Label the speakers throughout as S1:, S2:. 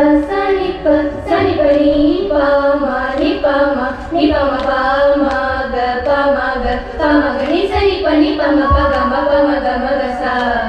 S1: सरिप नि गम गी सनि प
S2: नि पगम प ग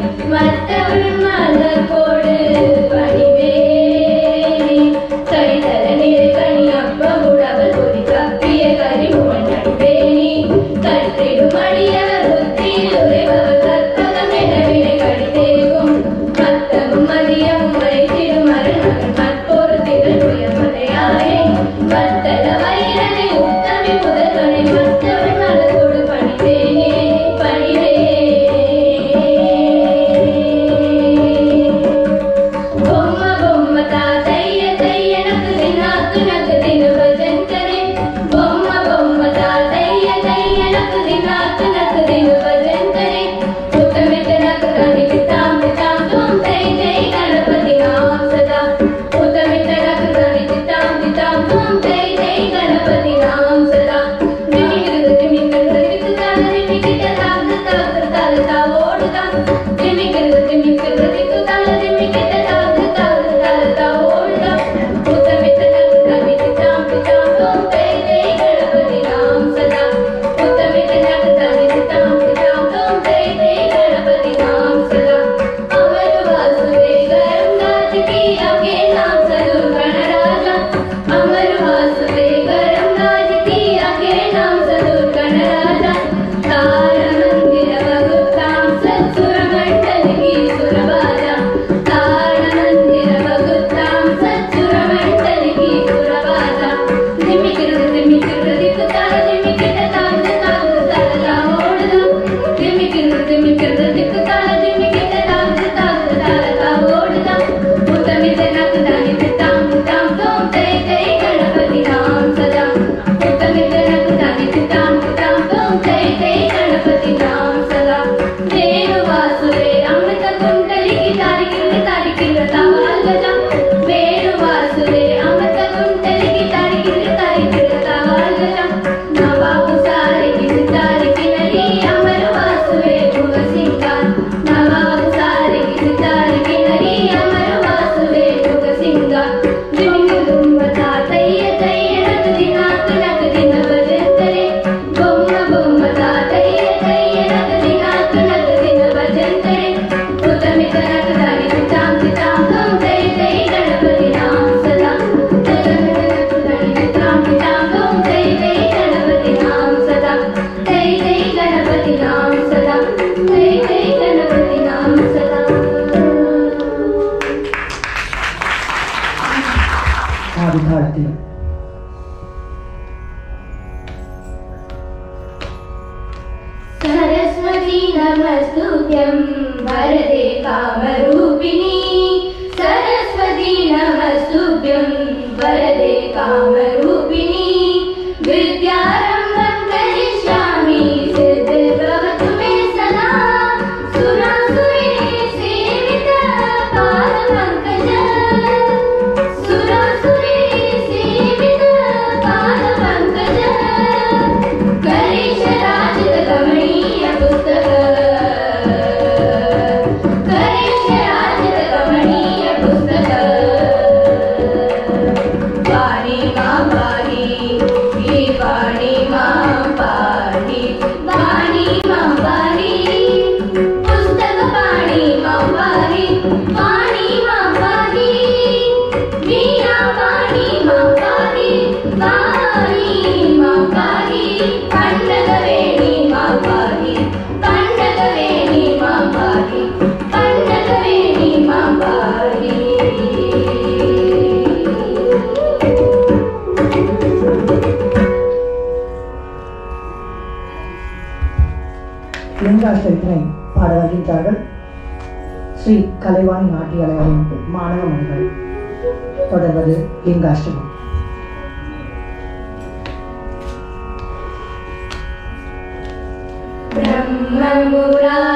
S2: But every मरदे कामरो தொடர்வது
S1: லிங்காசிரமம் ब्रह्ममुरा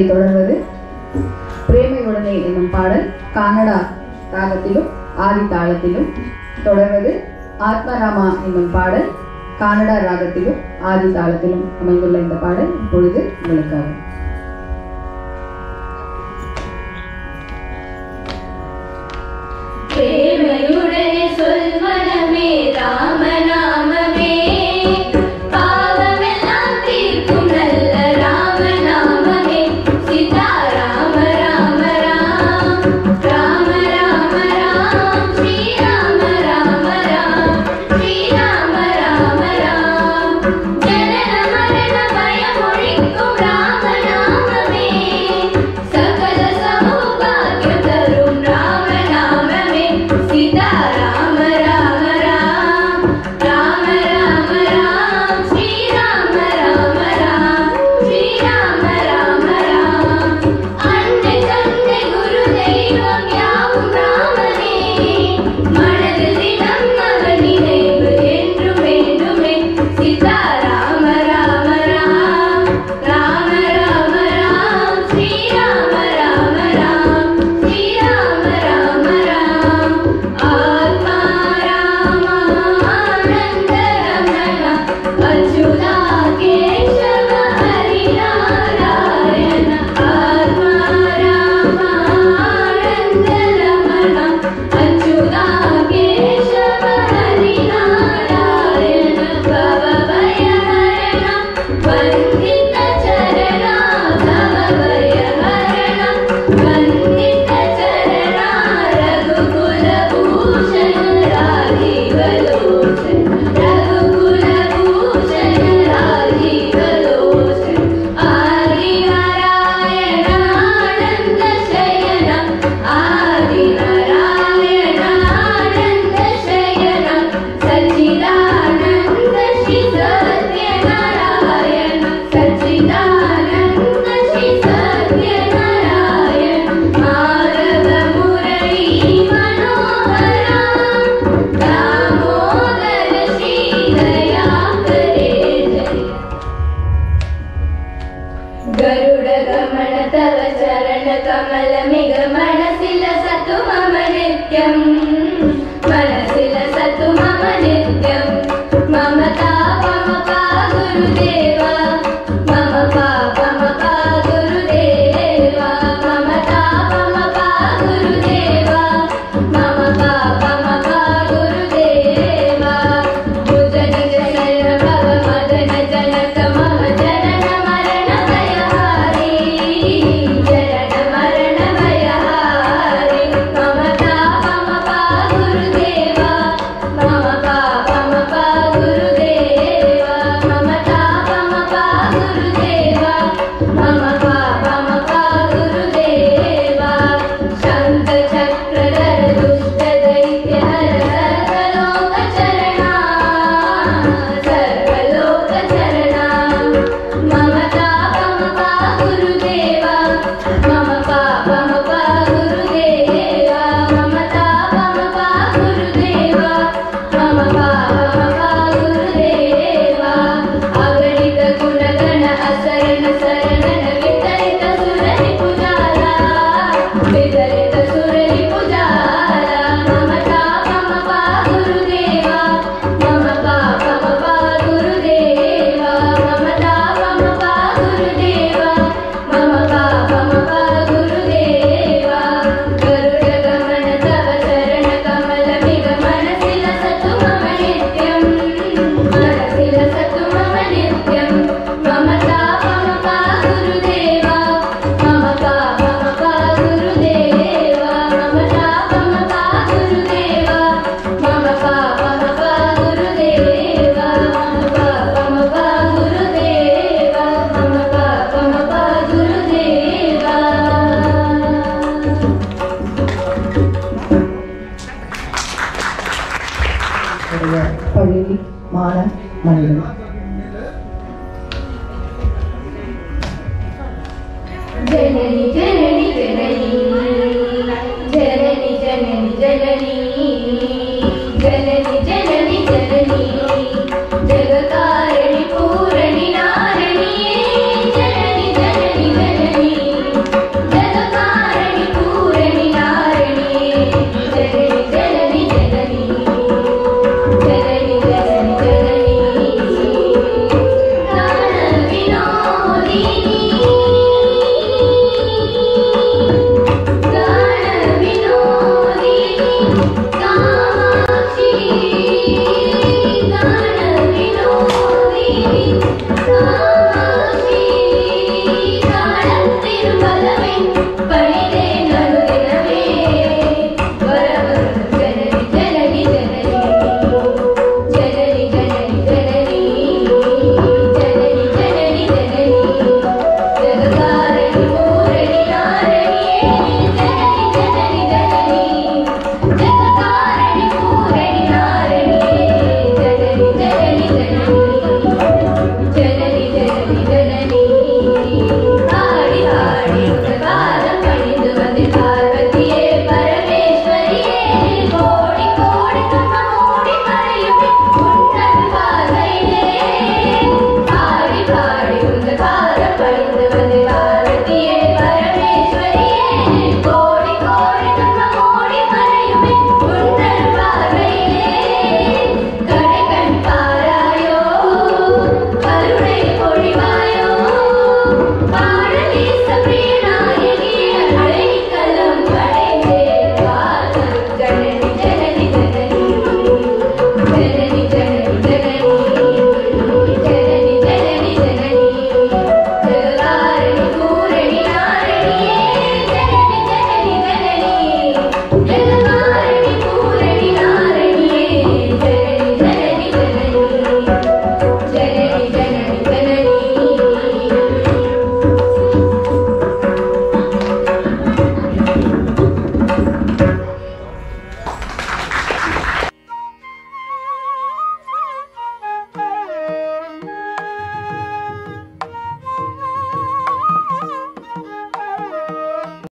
S3: அதனை தொடர்வது. பிரேமையுடனே என்னும் பாடல் கானடா ராகத்திலும் ஆதி தாளத்திலும் தொடர்வது. ஆத்மராமா என்னும் பாடல் கானடா ராகத்திலும் ஆதி தாளத்திலும் அமைந்துள்ள இந்த பாடல் இப்பொழுது
S1: உங்களுக்காகும்.